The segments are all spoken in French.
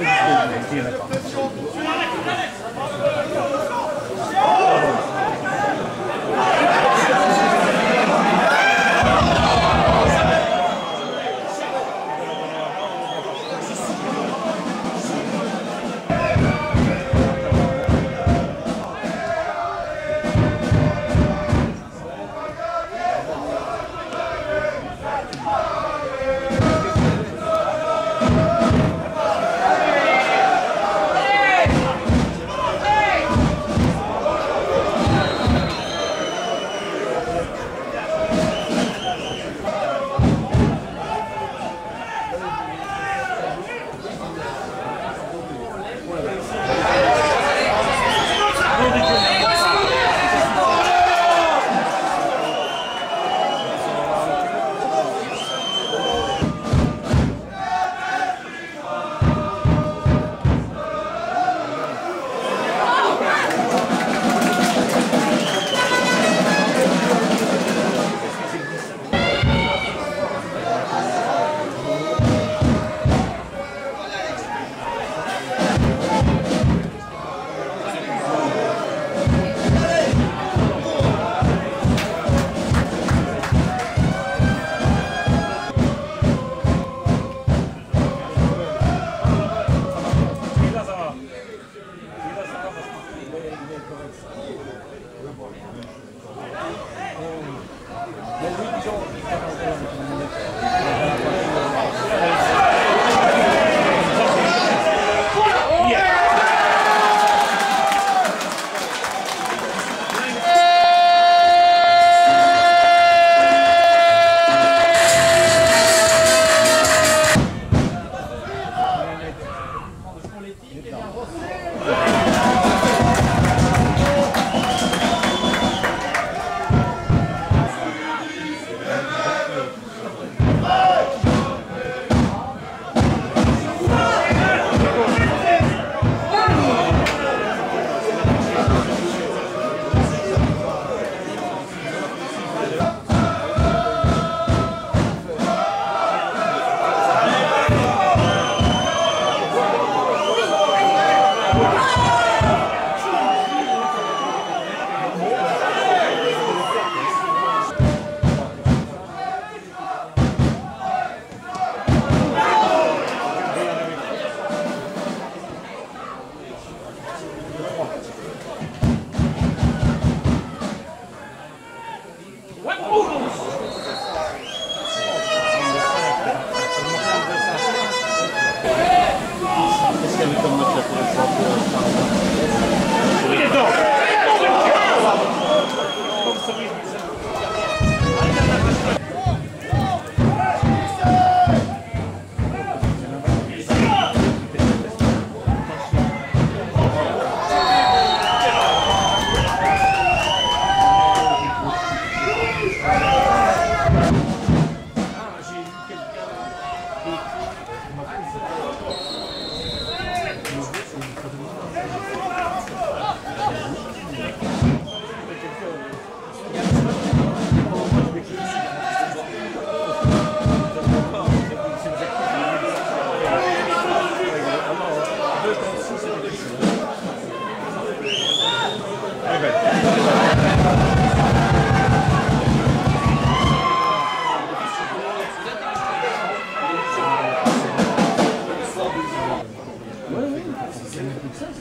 レジェンド。Del Vito,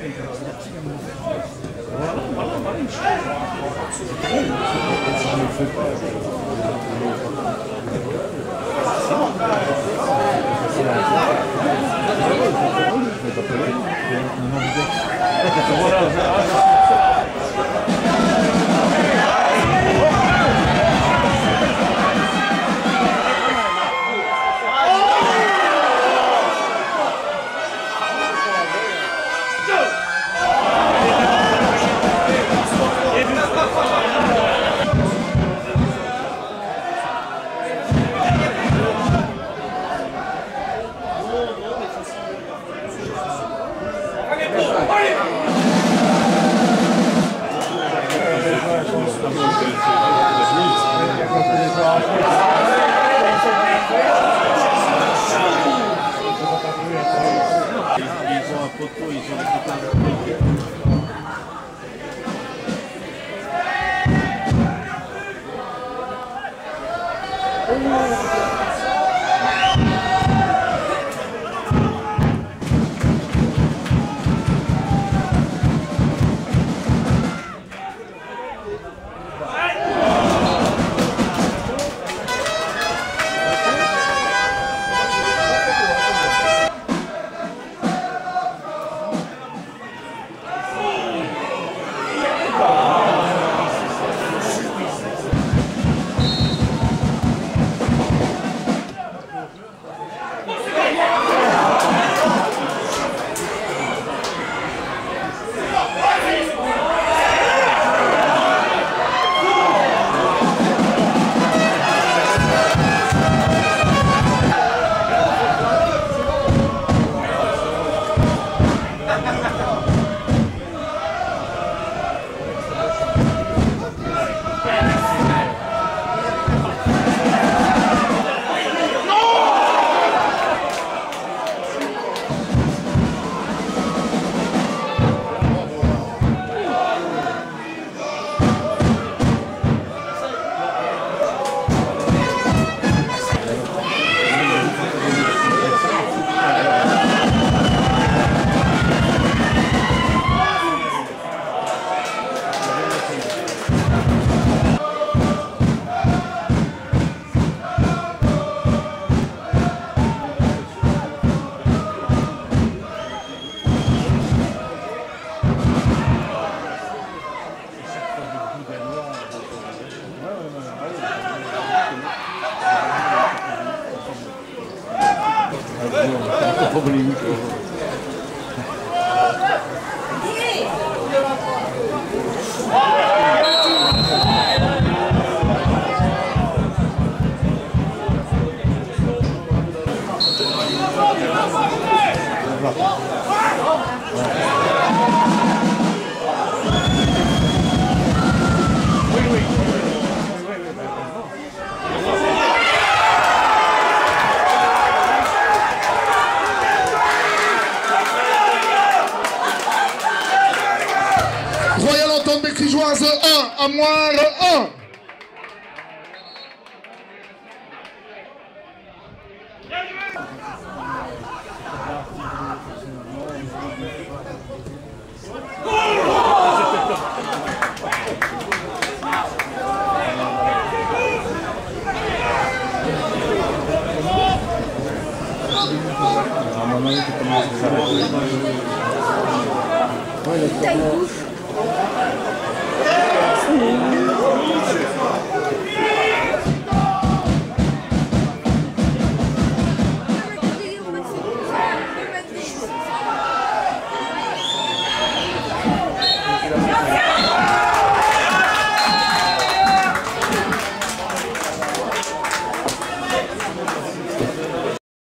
Allez Oh, problema. À moi le 1. Taille bouche. よろしくお願いします。